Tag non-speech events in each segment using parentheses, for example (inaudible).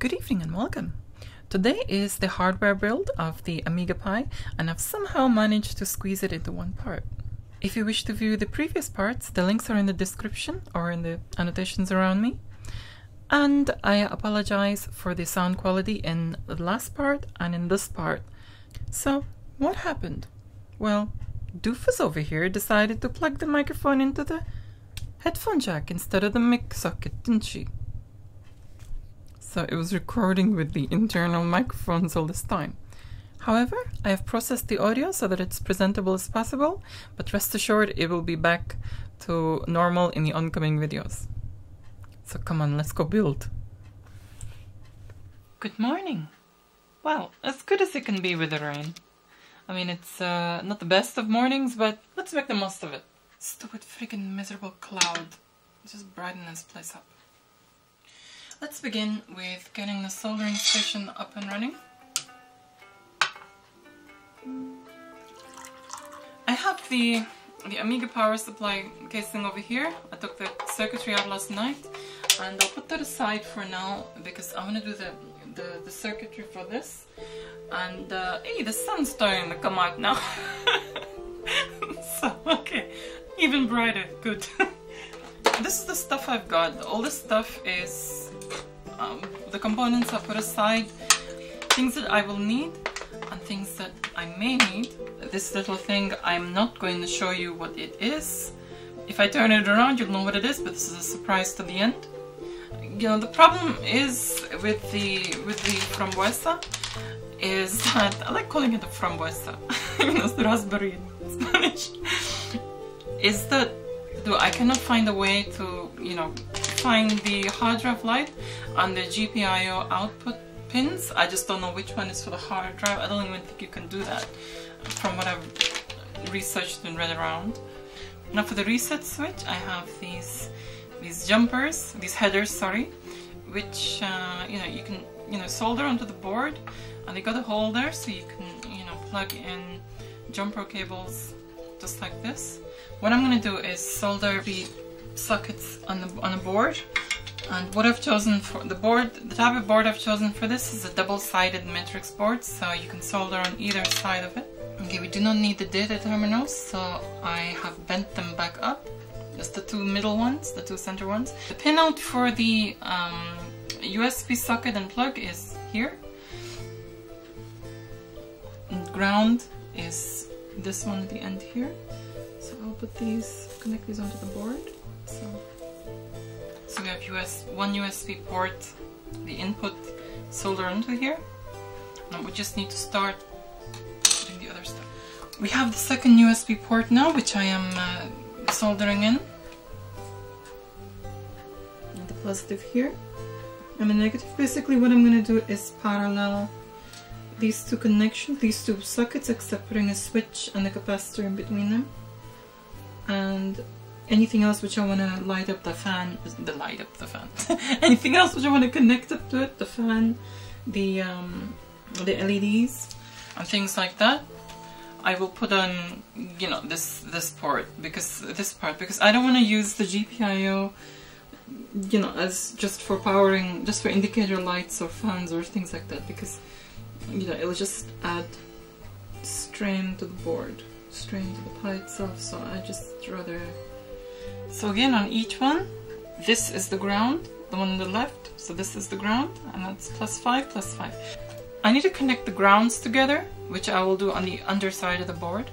Good evening and welcome. Today is the hardware build of the Amiga Pi and I've somehow managed to squeeze it into one part. If you wish to view the previous parts, the links are in the description or in the annotations around me. And I apologize for the sound quality in the last part and in this part. So, what happened? Well, Doofus over here decided to plug the microphone into the headphone jack instead of the mic socket, didn't she? So it was recording with the internal microphones all this time. However, I have processed the audio so that it's presentable as possible, but rest assured it will be back to normal in the oncoming videos. So come on, let's go build. Good morning. Well, as good as it can be with the rain. I mean, it's uh, not the best of mornings, but let's make the most of it. Stupid freaking miserable cloud. Just brighten this place up. Let's begin with getting the soldering station up and running. I have the the Amiga power supply casing over here. I took the circuitry out last night and I'll put that aside for now because I want to do the, the, the circuitry for this and uh, hey the sun's starting to come out now (laughs) so okay even brighter good (laughs) this is the stuff I've got all this stuff is um, the components I put aside things that I will need and things that I may need. This little thing I'm not going to show you what it is. If I turn it around you'll know what it is but this is a surprise to the end. You know the problem is with the with the frambuesa is that I like calling it a frambuesa, (laughs) it's the raspberry in Spanish, is that I cannot find a way to, you know, find the hard drive light on the GPIO output pins. I just don't know which one is for the hard drive. I don't even think you can do that from what I've researched and read around. Now for the reset switch, I have these these jumpers, these headers, sorry, which uh, you know you can you know solder onto the board and they got a holder so you can you know plug in jumper cables just like this what I'm gonna do is solder the sockets on the on the board and what I've chosen for the board the type of board I've chosen for this is a double-sided matrix board so you can solder on either side of it okay we do not need the data terminals so I have bent them back up just the two middle ones the two center ones the pinout for the um, USB socket and plug is here. And ground is this one at the end here. So I'll put these, connect these onto the board. So, so we have US, one USB port, the input solder onto here. Now we just need to start putting the other stuff. We have the second USB port now, which I am uh, soldering in. And the positive here and the negative. Basically what I'm going to do is parallel these two connections, these two sockets, except putting a switch and a capacitor in between them. And anything else which I want to light up the fan, the light up the fan, (laughs) anything else which I want to connect up to it, the fan, the, um, the LEDs and things like that. I will put on, you know, this this port because this part because I don't want to use the GPIO you know, as just for powering, just for indicator lights or fans or things like that, because, you know, it'll just add strain to the board, strain to the Pi itself, so I just rather... So again, on each one, this is the ground, the one on the left, so this is the ground, and that's plus 5, plus 5. I need to connect the grounds together, which I will do on the underside of the board.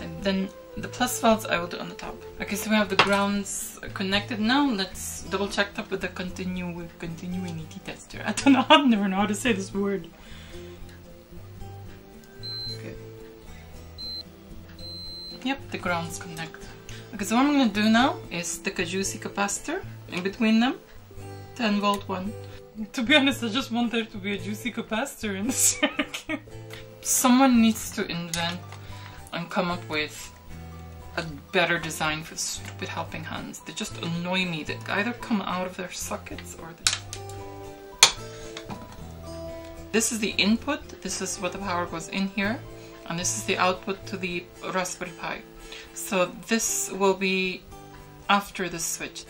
And then the plus valves I will do on the top. Okay, so we have the grounds connected now. Let's double check that with the continue continuity tester. I don't know, (laughs) I never know how to say this word. Yep, the grounds connect. Okay, so what I'm gonna do now is stick a juicy capacitor in between them. 10 volt one. To be honest, I just want there to be a juicy capacitor in the circuit. Someone needs to invent and come up with a better design for stupid helping hands. They just annoy me. They either come out of their sockets or they... This is the input. This is what the power goes in here. And this is the output to the Raspberry Pi. So this will be after the switch.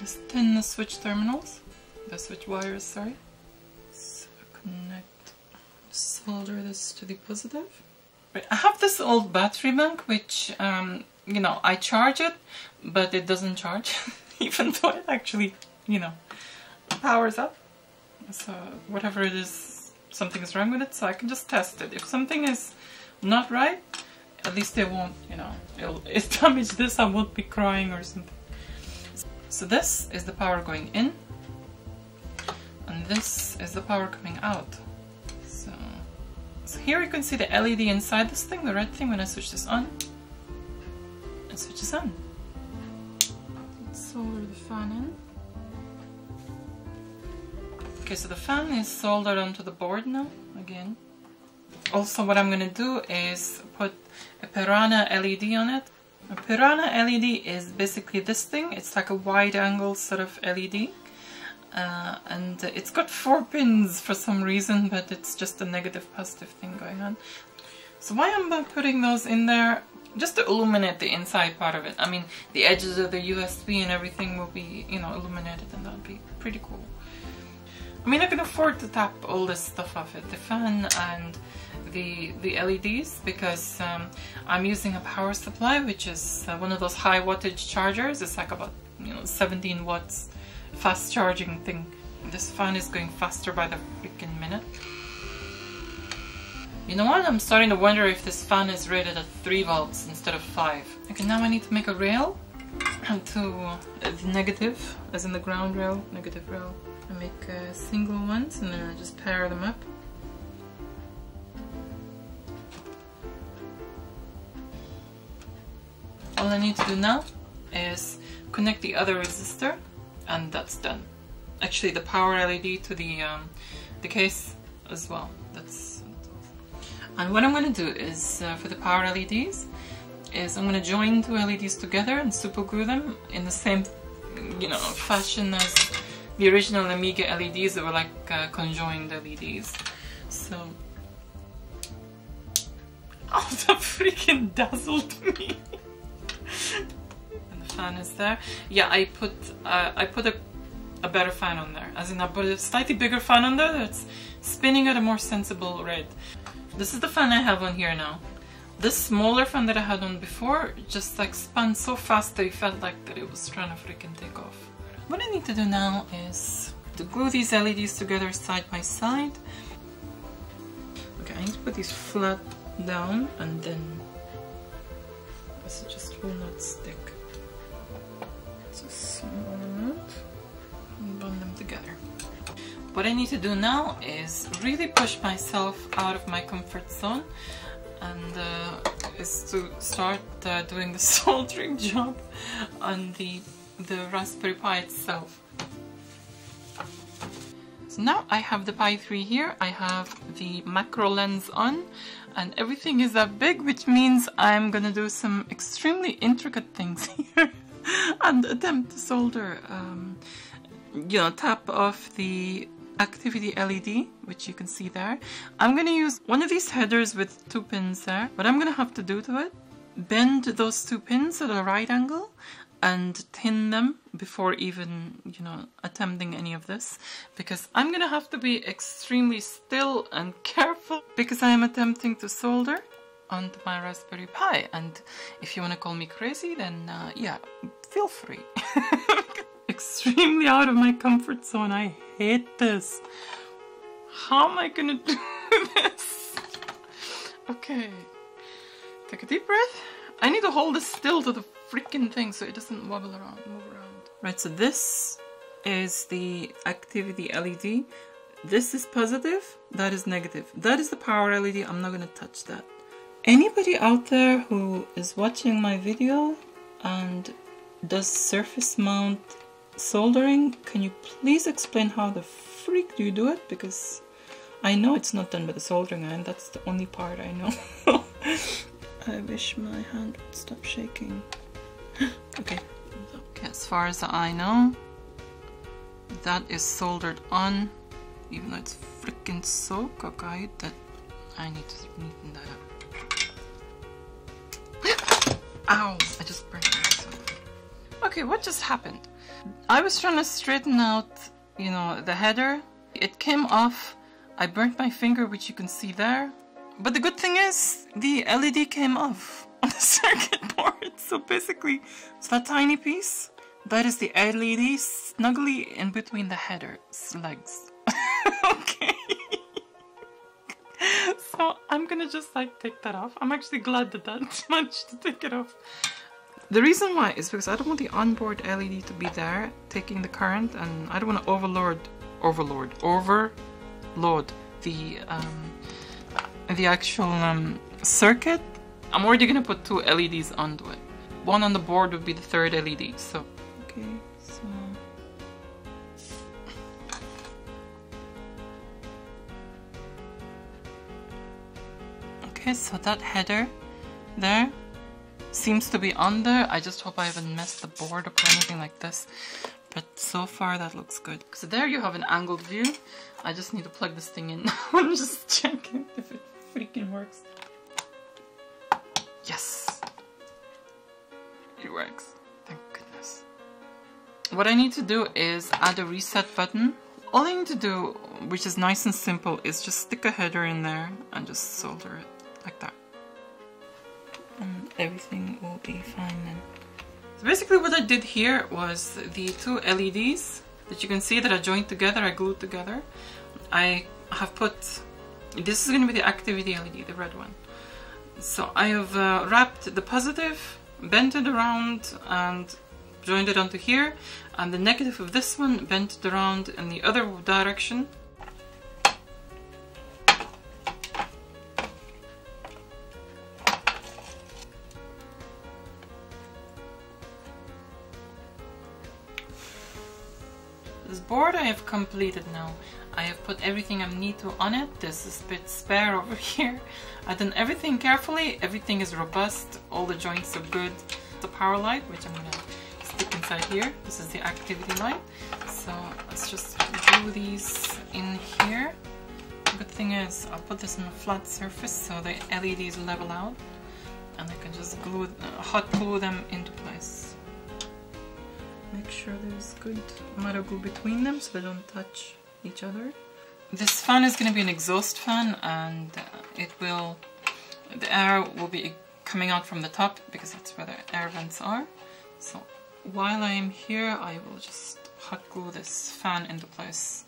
Just 10 switch terminals. The switch wires, sorry. So connect, solder this to the positive. Right, I have this old battery bank which, um, you know, I charge it, but it doesn't charge, (laughs) even though it actually, you know, powers up. So whatever it is, something is wrong with it, so I can just test it. If something is not right, at least it won't, you know, it'll, (laughs) it damage this, I won't be crying or something. So this is the power going in, and this is the power coming out. So, so here you can see the LED inside this thing, the red thing, when I switch this on, and switch this on. Let's solder the fan in. Okay, so the fan is soldered onto the board now, again. Also what I'm gonna do is put a Piranha LED on it. A Piranha LED is basically this thing. It's like a wide angle sort of LED. Uh, and it's got four pins for some reason, but it's just a negative positive thing going on. So why am I putting those in there? Just to illuminate the inside part of it. I mean, the edges of the USB and everything will be, you know, illuminated and that'll be pretty cool. I mean, I can afford to tap all this stuff off it. The fan and the, the LEDs because um, I'm using a power supply which is uh, one of those high wattage chargers. It's like about you know 17 watts fast charging thing. This fan is going faster by the freaking minute. You know what? I'm starting to wonder if this fan is rated at 3 volts instead of 5. Okay, now I need to make a rail to uh, the negative, as in the ground rail, negative rail. I make uh, single ones and then I just pair them up. All I need to do now is connect the other resistor and that's done. Actually the power LED to the, um, the case as well. That's, and what I'm going to do is uh, for the power LEDs is I'm going to join two LEDs together and super glue them in the same you know fashion as the original Amiga LEDs that were like uh, conjoined LEDs. So (laughs) Oh, that freaking dazzled me (laughs) and the fan is there. Yeah, I put uh, I put a, a better fan on there. As in, I put a slightly bigger fan on there that's spinning at a more sensible rate. This is the fan I have on here now. This smaller fan that I had on before just like spun so fast that it felt like that it was trying to freaking take off. What I need to do now is to glue these LEDs together side by side. Okay, I need to put these flat down and then this is just will not stick. Smooth and bond them together. What I need to do now is really push myself out of my comfort zone and uh, is to start uh, doing the (laughs) soldering job on the, the Raspberry Pi itself. So now I have the Pi 3 here, I have the macro lens on and everything is that big which means I'm gonna do some extremely intricate things (laughs) here and attempt to solder um, you know tap off the activity LED which you can see there. I'm gonna use one of these headers with two pins there. What I'm gonna have to do to it bend those two pins at a right angle and tin them before even, you know, attempting any of this because I'm gonna have to be extremely still and careful because I am attempting to solder onto my Raspberry Pi and if you want to call me crazy then uh, yeah, feel free. (laughs) extremely out of my comfort zone, I hate this. How am I gonna do (laughs) this? Okay, take a deep breath. I need to hold this still to the freaking thing so it doesn't wobble around, move around. Right, so this is the activity LED. This is positive, that is negative. That is the power LED, I'm not gonna touch that. Anybody out there who is watching my video and does surface mount soldering, can you please explain how the freak do you do it? Because I know it's not done by the soldering iron, that's the only part I know. (laughs) I wish my hand would stop shaking. (laughs) okay. okay. As far as I know, that is soldered on, even though it's freaking so cockeyed that I need to neaten that up. (gasps) Ow! I just burned myself. Okay, what just happened? I was trying to straighten out, you know, the header. It came off I burnt my finger, which you can see there. But the good thing is, the LED came off (laughs) on the circuit board. So basically, it's that tiny piece. That is the LED snugly in between the header's legs. (laughs) okay. so I'm gonna just like take that off. I'm actually glad that that (laughs) managed to take it off. The reason why is because I don't want the onboard LED to be there taking the current and I don't want to overload, overload, overload the um, the actual um, circuit. I'm already gonna put two LEDs onto it. One on the board would be the third LED. So okay, so. Okay, so that header there seems to be under. I just hope I haven't messed the board up or anything like this. But so far that looks good. So there you have an angled view. I just need to plug this thing in (laughs) I'm just checking if it freaking works. Yes! It works. Thank goodness. What I need to do is add a reset button. All I need to do, which is nice and simple, is just stick a header in there and just solder it like that and everything will be fine then. So basically what I did here was the two LEDs that you can see that I joined together, I glued together. I have put, this is going to be the activity LED, the red one. So I have uh, wrapped the positive, bent it around and joined it onto here and the negative of this one bent it around in the other direction I have completed now. I have put everything I need to on it. This is a bit spare over (laughs) here. I've done everything carefully. Everything is robust. All the joints are good. The power light, which I'm gonna stick inside here. This is the activity light. So let's just glue these in here. Good thing is I'll put this on a flat surface so the LEDs level out and I can just glue, uh, hot glue them into place make sure there's good metal glue between them so they don't touch each other. This fan is going to be an exhaust fan and it will, the air will be coming out from the top because that's where the air vents are. So while I am here I will just hot glue this fan into place.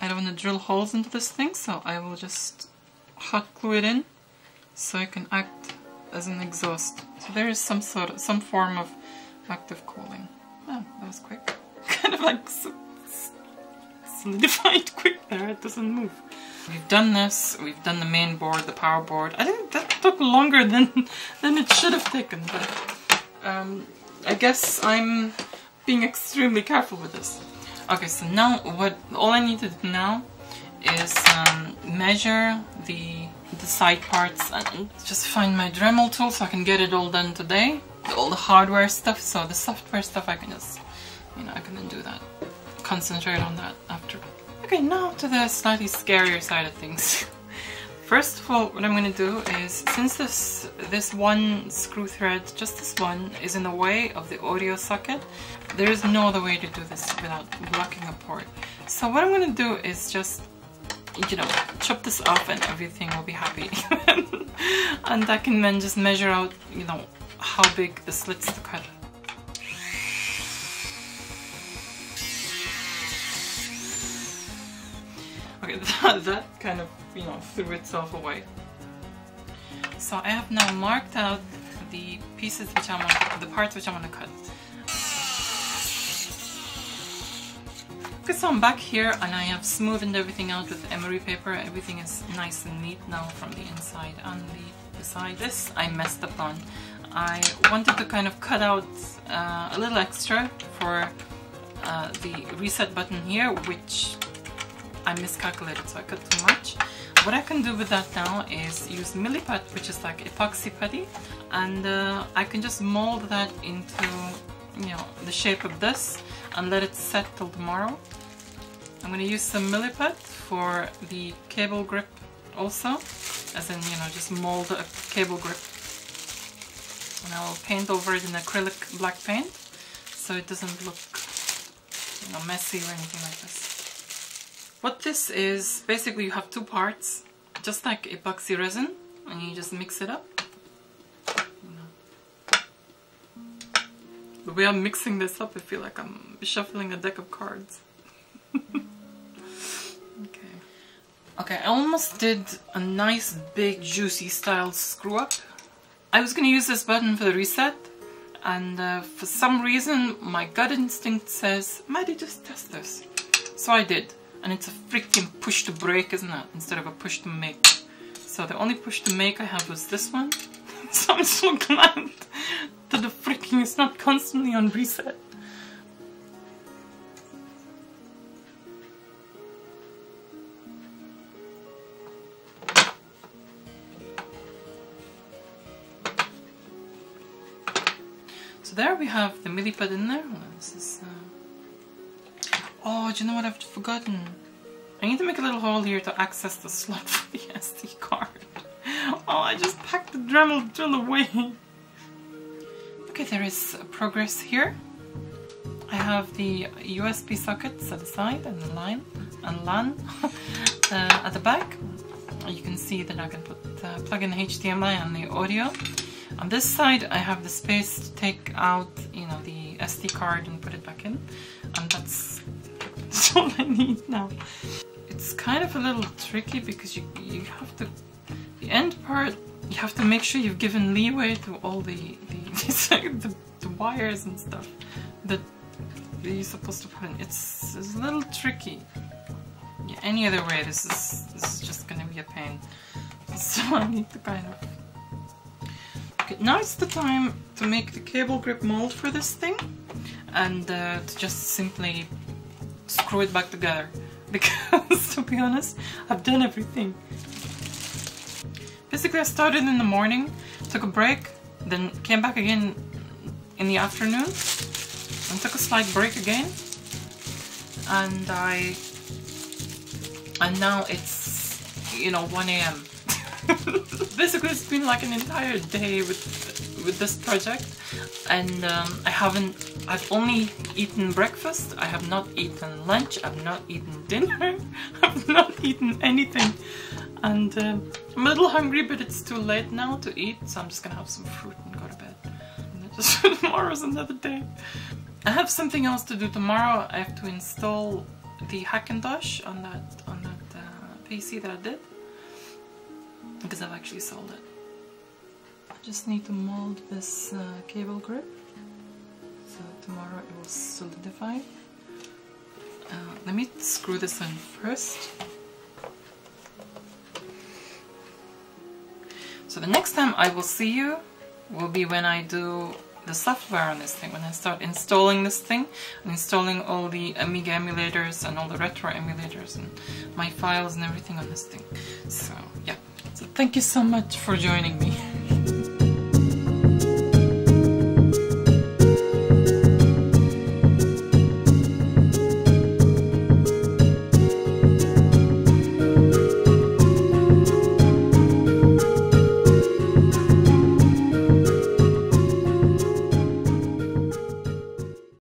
I don't want to drill holes into this thing so I will just hot glue it in so it can act as an exhaust. So there is some sort of, some form of active cooling. Oh, that was quick. (laughs) kind of like solidified (laughs) quick there, it doesn't move. We've done this, we've done the main board, the power board. I think that took longer than, (laughs) than it should have taken, but um, I guess I'm being extremely careful with this. Okay, so now what all I need to do now is um, measure the the side parts and just find my Dremel tool so I can get it all done today all the hardware stuff, so the software stuff I can just, you know, I can then do that. Concentrate on that after. Okay, now to the slightly scarier side of things. (laughs) First of all, what I'm going to do is, since this this one screw thread, just this one, is in the way of the audio socket, there is no other way to do this without blocking a port. So what I'm going to do is just, you know, chop this off and everything will be happy. (laughs) and I can then just measure out, you know, how big the slits to cut. Okay, (laughs) that, that kind of, you know, threw itself away. So I have now marked out the pieces which I want, the parts which I want to cut. Okay, so I'm back here and I have smoothed everything out with emery paper. Everything is nice and neat now from the inside and the, the side. This I messed up on. I wanted to kind of cut out uh, a little extra for uh, the reset button here, which I miscalculated, so I cut too much. What I can do with that now is use Milliput, which is like epoxy putty, and uh, I can just mold that into, you know, the shape of this and let it set till tomorrow. I'm going to use some Milliput for the cable grip also, as in, you know, just mold a cable grip I'll paint over it in acrylic black paint so it doesn't look you know, messy or anything like this. What this is, basically you have two parts, just like epoxy resin, and you just mix it up. The way I'm mixing this up, I feel like I'm shuffling a deck of cards. (laughs) okay. Okay, I almost did a nice big juicy style screw up. I was gonna use this button for the reset, and uh, for some reason my gut instinct says, Maddie, just test this. So I did, and it's a freaking push to break, isn't it? Instead of a push to make. So the only push to make I have was this one. (laughs) so I'm so glad (laughs) that the freaking is not constantly on reset. There we have the milliput in there. Uh... Oh, do you know what I've forgotten? I need to make a little hole here to access the slot for the (laughs) SD card. Oh, I just packed the Dremel drill away. Okay, there is progress here. I have the USB socket set aside and the line and LAN (laughs) uh, at the back. You can see that I can put uh, plug in HDMI and the audio. On this side I have the space to take out you know the SD card and put it back in and that's, (laughs) that's all I need now. It's kind of a little tricky because you, you have to the end part, you have to make sure you've given leeway to all the the, (laughs) the, the wires and stuff that you're supposed to put in. It's, it's a little tricky. Yeah, any other way, this is, this is just gonna be a pain. (laughs) So I need to kind of... Okay, now it's the time to make the cable grip mold for this thing and uh, to just simply screw it back together. (laughs) Because to be honest I've done everything. Basically I started in the morning, took a break, then came back again in the afternoon and took a slight break again. And I and now it's you know 1 a.m. (laughs) Basically it's been like an entire day with with this project. And um, I haven't I've only eaten breakfast. I have not eaten lunch. I've not eaten dinner. (laughs) I've not eaten anything. And uh, I'm a little hungry, but it's too late now to eat, so I'm just gonna have some fruit and go to bed. Just (laughs) tomorrow's another day. I have something else to do tomorrow. I have to install the Hackintosh on that on that uh, PC that I did because I've actually sold it. I just need to mold this uh, cable grip so tomorrow it will solidify. Uh, let me screw this in first. So the next time I will see you will be when I do the software on this thing, when I start installing this thing, installing all the Amiga emulators and all the retro emulators and my files and everything on this thing. So yeah, so thank you so much for joining me.